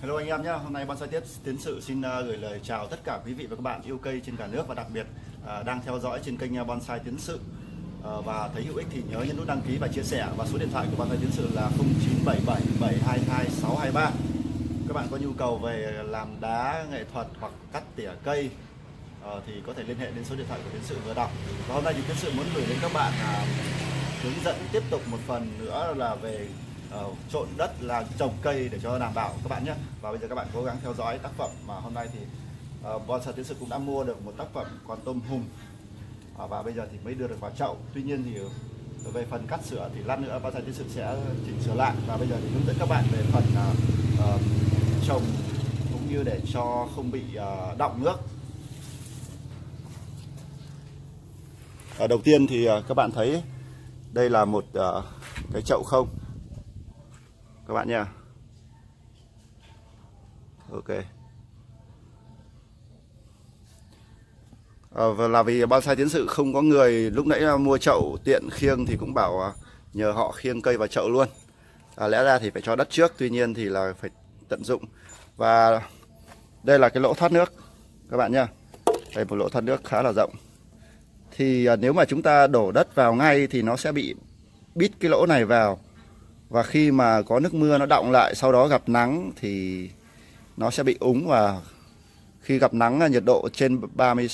Hello anh em nhé, hôm nay Bonsai Tiếp Tiến Sự xin à, gửi lời chào tất cả quý vị và các bạn yêu cây trên cả nước và đặc biệt à, đang theo dõi trên kênh à, Bonsai Tiến Sự. Và thấy hữu ích thì nhớ nhấn nút đăng ký và chia sẻ. Và số điện thoại của Bonsai Tiến Sự là 0977 722 623 các bạn có nhu cầu về làm đá nghệ thuật hoặc cắt tỉa cây ờ, thì có thể liên hệ đến số điện thoại của Tiến Sự vừa đọc. Và hôm nay thì Tiến Sự muốn gửi đến các bạn hướng dẫn tiếp tục một phần nữa là về uh, trộn đất là trồng cây để cho đảm bảo các bạn nhé. Và bây giờ các bạn cố gắng theo dõi tác phẩm mà hôm nay thì ờ, uh, bonsai tiến sự cũng đã mua được một tác phẩm con tôm hùm. Uh, và bây giờ thì mới đưa được vào chậu. Tuy nhiên thì về phần cắt sửa thì lát nữa bonsai tiến sự sẽ chỉnh sửa lại. Và bây giờ thì hướng dẫn các bạn về phần uh, uh, trồng cũng như để cho không bị uh, đọng nước. Ở đầu tiên thì uh, các bạn thấy đây là một uh, cái chậu không các bạn nha. Ok. À, và là vì bonsai tiến sự không có người. Lúc nãy à, mua chậu tiện khiêng thì cũng bảo à, nhờ họ khiêng cây vào chậu luôn. À, lẽ ra thì phải cho đất trước tuy nhiên thì là phải tận dụng. Và đây là cái lỗ thoát nước các bạn nha. Đây một lỗ thoát nước khá là rộng. Thì à, nếu mà chúng ta đổ đất vào ngay thì nó sẽ bị bít cái lỗ này vào và khi mà có nước mưa nó động lại sau đó gặp nắng thì nó sẽ bị úng và khi gặp nắng là nhiệt độ trên 34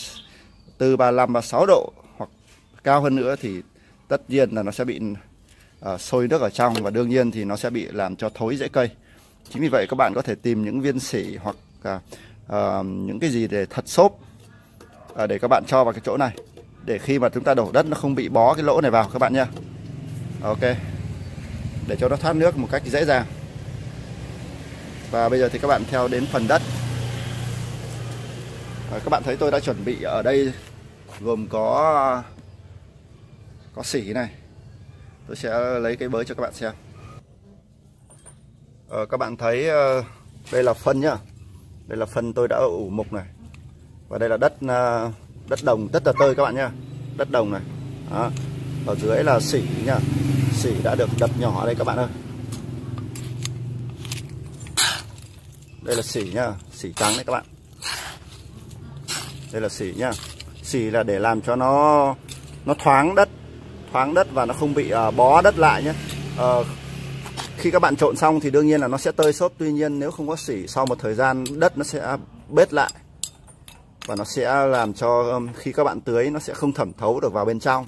35 36 độ hoặc cao hơn nữa thì tất nhiên là nó sẽ bị uh, sôi nước ở trong và đương nhiên thì nó sẽ bị làm cho thối rễ cây. Chính vì vậy các bạn có thể tìm những viên sỉ hoặc uh, uh, những cái gì để thật xốp uh, để các bạn cho vào cái chỗ này. Để khi mà chúng ta đổ đất nó không bị bó cái lỗ này vào các bạn nha ok để cho nó thoát nước một cách dễ dàng. Và bây giờ thì các bạn theo đến phần đất. À, các bạn thấy tôi đã chuẩn bị ở đây gồm có có xỉ này. Tôi sẽ lấy cái bới cho các bạn xem. À, các bạn thấy ờ, đây là phân nhá. Đây là phân tôi đã ủ mục này. Và đây là đất ờ, đất đồng rất là tơi các bạn nhá. Đất đồng này. Đó. ở dưới là xỉ nhá xỉ đã được đập nhỏ đây các bạn ơi. Đây là xỉ nhá xỉ trắng đấy các bạn. Đây là xỉ nhá. Xỉ là để làm cho nó nó thoáng đất thoáng đất và nó không bị uh, bó đất lại nhé uh, ờ, khi các bạn trộn xong thì đương nhiên là nó sẽ tơi xốp tuy nhiên nếu không có xỉ sau một thời gian đất nó sẽ bết lại. Và nó sẽ làm cho um, khi các bạn tưới nó sẽ không thẩm thấu được vào bên trong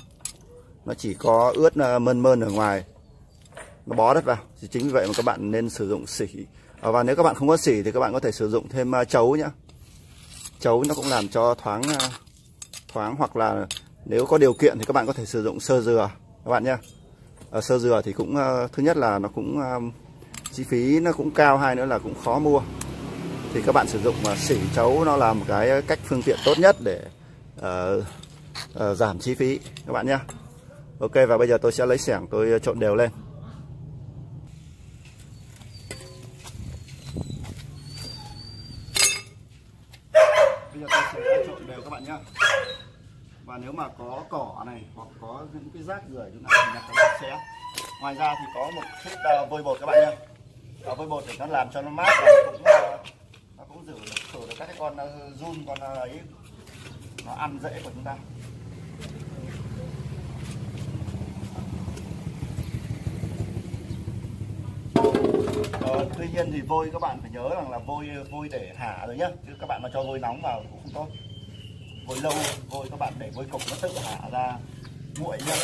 nó chỉ có ướt ờ, mơn mơn ở ngoài. Nó bó đất vào. Thì chính vì vậy mà các bạn nên sử dụng xỉ. Ờ, và nếu các bạn không có xỉ thì các bạn có thể sử dụng thêm ờ, chấu nhá. Chấu nó cũng làm cho thoáng thoáng hoặc là nếu có điều kiện thì các bạn có thể sử dụng sơ dừa các bạn nhé ở sơ dừa thì cũng thứ nhất là nó cũng chi phí nó cũng cao hai nữa là cũng khó mua. Thì các bạn sử dụng xỉ chấu nó là một cái cách phương tiện tốt nhất để uh, uh, giảm chi phí các bạn nhé Ok và bây giờ tôi sẽ lấy xẻng tôi ờ, trộn đều lên. Bây giờ tôi sẽ trộn đều các bạn nhé Và nếu mà có cỏ này hoặc có những cái rác rưởi chúng ta phải nhặt nó sẽ Ngoài ra thì có một chút uh, ờ, vôi bột các bạn nhé uh, Vôi bột để nó làm cho nó mát và nó cũng, uh, nó cũng giữ được, được các cái con uh, run con uh, ấy. Nó ăn dễ của chúng ta. Ờ, tuy nhiên thì vôi các bạn phải nhớ rằng là vôi vôi để thả rồi nhá. Chứ các bạn mà cho vôi nóng vào cũng không tốt. Vôi lâu vôi các bạn để vôi cục nó tự thả ra nguội nhá.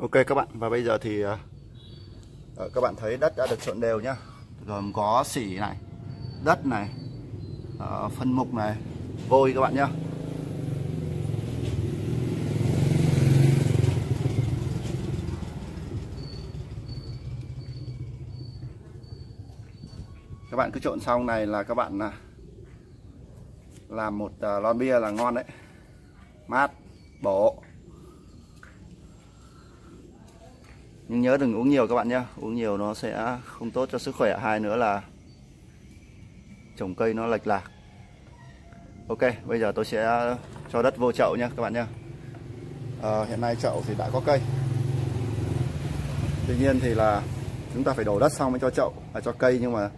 Ok các bạn và bây giờ thì uh, các bạn thấy đất đã được trộn đều nhá. Gồm có xỉ này đất này uh, phân mục này vôi các bạn nhá. Các bạn cứ trộn xong này là các bạn làm một lon bia là ngon đấy. Mát bổ. Nhưng nhớ đừng uống nhiều các bạn nhé uống nhiều nó sẽ không tốt cho sức khỏe. Hai nữa là trồng cây nó lệch lạc. Ok bây giờ tôi sẽ cho đất vô chậu nhé các bạn nhé à, ờ, hiện nay chậu thì đã có cây. Tuy nhiên thì là chúng ta phải đổ đất xong mới cho chậu à, cho cây. Nhưng mà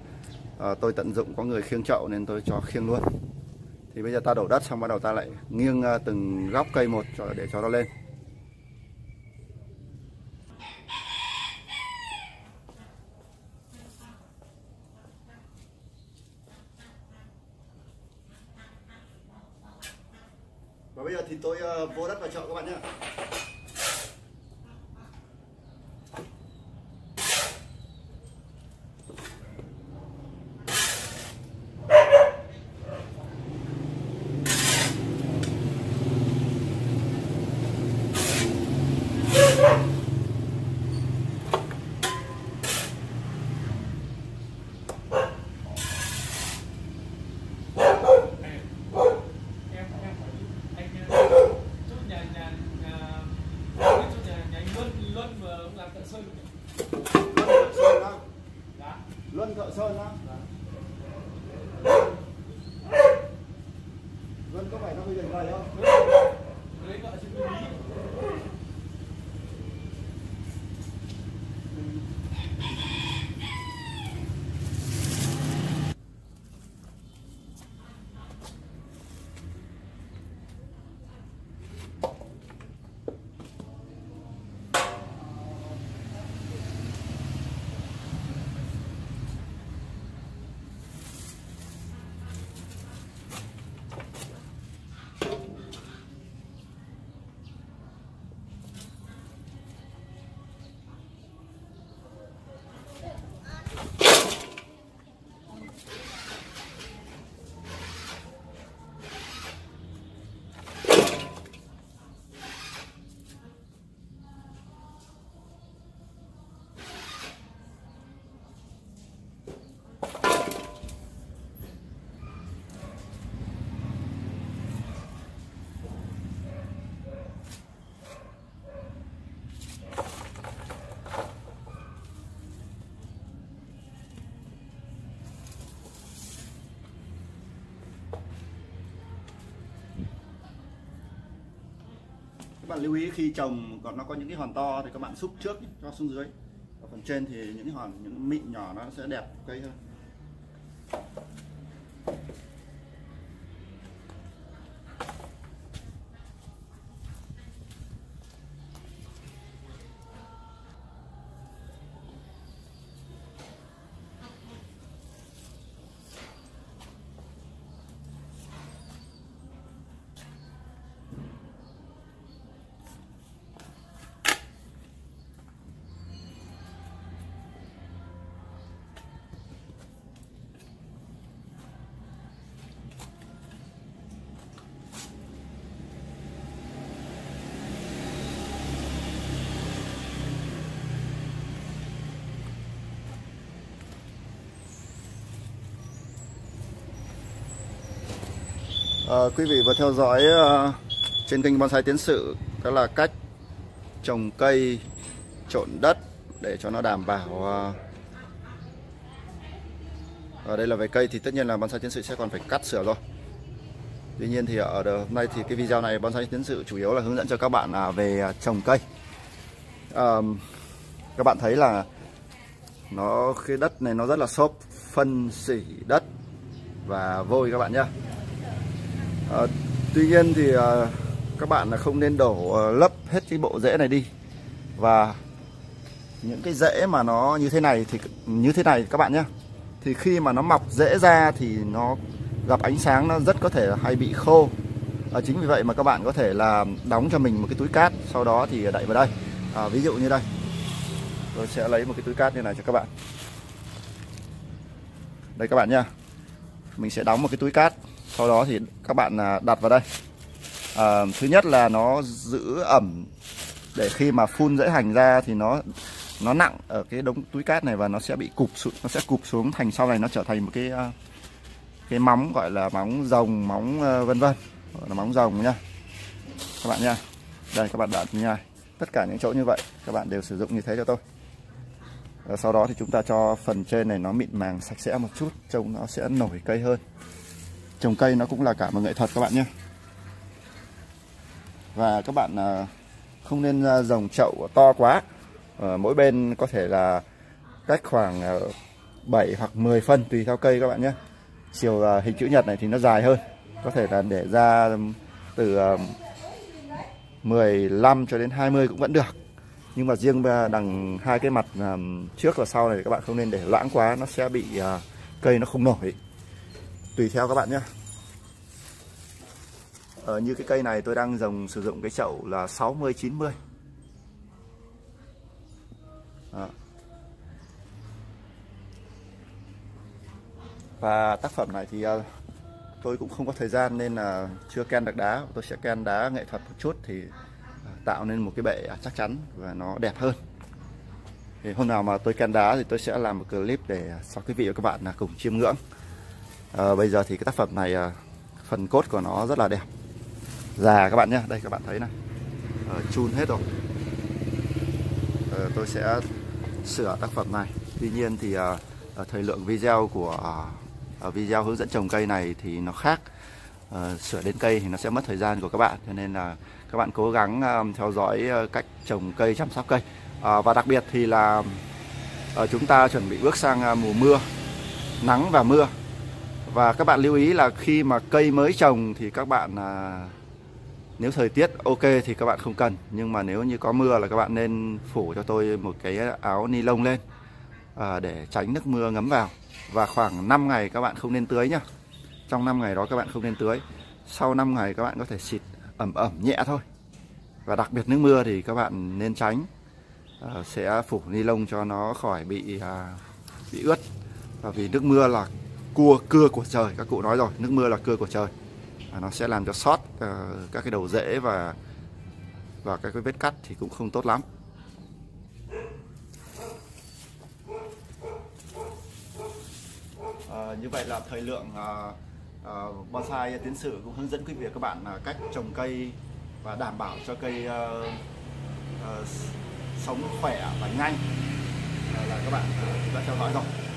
à, tôi tận dụng có người khiêng chậu nên tôi cho khiêng luôn. Thì bây giờ ta đổ đất xong bắt đầu ta lại nghiêng ờ, từng góc cây một cho để cho nó lên và bây giờ thì tôi à, vô đất vào chậu các bạn nhé Luân thợ sơn á Luân có phải nó bị giờ gầy không? Bạn lưu ý khi trồng còn nó có những cái hòn to thì các bạn xúc trước cho xuống dưới. Còn phần trên thì những cái hòn, những mịn nhỏ nó sẽ đẹp cây hơn. À, quý vị vừa theo dõi uh, trên kênh bonsai tiến sự đó là cách trồng cây trộn đất để cho nó đảm bảo uh, ở đây là về cây thì tất nhiên là bonsai tiến sự sẽ còn phải cắt sửa rồi. Tuy nhiên thì ở hôm nay thì cái video này bonsai tiến sự chủ yếu là hướng dẫn cho các bạn uh, về à, trồng cây. Uh, các bạn thấy là nó cái đất này nó rất là xốp phân xỉ đất và vôi các bạn nhé à, tuy nhiên thì à, các bạn là không nên đổ à, lấp hết cái bộ rễ này đi. Và những cái rễ mà nó như thế này thì như thế này các bạn nhé thì khi mà nó mọc rễ ra thì nó gặp ánh sáng nó rất có thể hay bị khô. À, chính vì vậy mà các bạn có thể là đóng cho mình một cái túi cát sau đó thì đậy vào đây. À, ví dụ như đây. Tôi sẽ lấy một cái túi cát như này cho các bạn. Đây các bạn nha mình sẽ đóng một cái túi cát sau đó thì các bạn à, đặt vào đây. À, thứ nhất là nó giữ ẩm. Để khi mà phun rễ hành ra thì nó nó nặng ở cái đống túi cát này và nó sẽ bị cụp xuống nó sẽ cụp xuống thành sau này nó trở thành một cái à, cái móng gọi là móng rồng móng ờ, vân vân. Gọi là móng rồng nha. Các bạn nha. Đây các bạn đặt nha. Tất cả những chỗ như vậy các bạn đều sử dụng như thế cho tôi. Và sau đó thì chúng ta cho phần trên này nó mịn màng sạch sẽ một chút trông nó sẽ nổi cây hơn trồng cây nó cũng là cả một nghệ thuật các bạn nhé. Và các bạn à, không nên à, dòng chậu to quá. Ờ, mỗi bên có thể là cách khoảng à, 7 hoặc 10 phân tùy theo cây các bạn nhé. Chiều hình chữ nhật này thì nó dài hơn. Có thể là để ra từ 15 cho đến 20 cũng vẫn được. Nhưng mà riêng đằng hai cái mặt trước và sau này các bạn không nên để loãng quá, nó sẽ bị cây nó không nổi tùy theo các bạn nhé. Ở như cái cây này tôi đang dùng sử dụng cái chậu là 60 90 Đó. và tác phẩm này thì ờ, tôi cũng không có thời gian nên là chưa ken được đá. Tôi sẽ ken đá nghệ thuật một chút thì ờ, tạo nên một cái bệ à, chắc chắn và nó đẹp hơn. Thì hôm nào mà tôi ken đá thì tôi sẽ làm một clip để à, cho quý vị và các bạn là cùng chiêm ngưỡng à, bây giờ thì cái tác phẩm này ờ, phần cốt của nó rất là đẹp. Già các bạn nhé đây các bạn thấy này. À, chun hết rồi. À, tôi sẽ sửa tác phẩm này. Tuy nhiên thì à, thời lượng video của à, video hướng dẫn trồng cây này thì nó khác. À, sửa đến cây thì nó sẽ mất thời gian của các bạn cho nên là các bạn cố gắng à, theo dõi cách trồng cây chăm sóc cây. À, và đặc biệt thì là à, chúng ta chuẩn bị bước sang mùa mưa nắng và mưa và các bạn lưu ý là khi mà cây mới trồng thì các bạn à, nếu thời tiết ok thì các bạn không cần. Nhưng mà nếu như có mưa là các bạn nên phủ cho tôi một cái áo ni lông lên à, để tránh nước mưa ngấm vào. Và khoảng 5 ngày các bạn không nên tưới nhá. Trong 5 ngày đó các bạn không nên tưới. Sau 5 ngày các bạn có thể xịt ẩm ẩm nhẹ thôi. Và đặc biệt nước mưa thì các bạn nên tránh à, sẽ phủ ni lông cho nó khỏi bị à, bị ướt. Và vì nước mưa là cua cưa của trời. Các cụ nói rồi nước mưa là cưa của trời. Nó sẽ làm cho sót uh, các cái đầu rễ và và các cái vết cắt thì cũng không tốt lắm. À, như vậy là thời lượng uh, uh, bonsai tiến sử cũng hướng dẫn quý vị và các bạn uh, cách trồng cây và đảm bảo cho cây uh, uh, sống khỏe và nhanh. Là các bạn uh, đã theo dõi rồi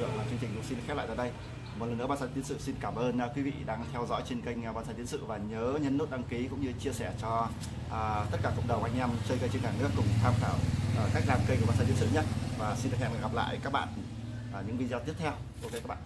lượng chương trình cũng xin khép lại tại đây. Một lần nữa ban sản tiến sự xin cảm ơn à, quý vị đang theo dõi trên kênh à, ban sản tiến sự và nhớ nhấn nút đăng ký cũng như chia sẻ cho à, tất cả cộng đồng anh em chơi cây trên cả nước cùng tham khảo à, cách làm cây của ban sản tiến sự nhé. Và xin hẹn gặp lại các bạn ở những video tiếp theo. Ok các bạn.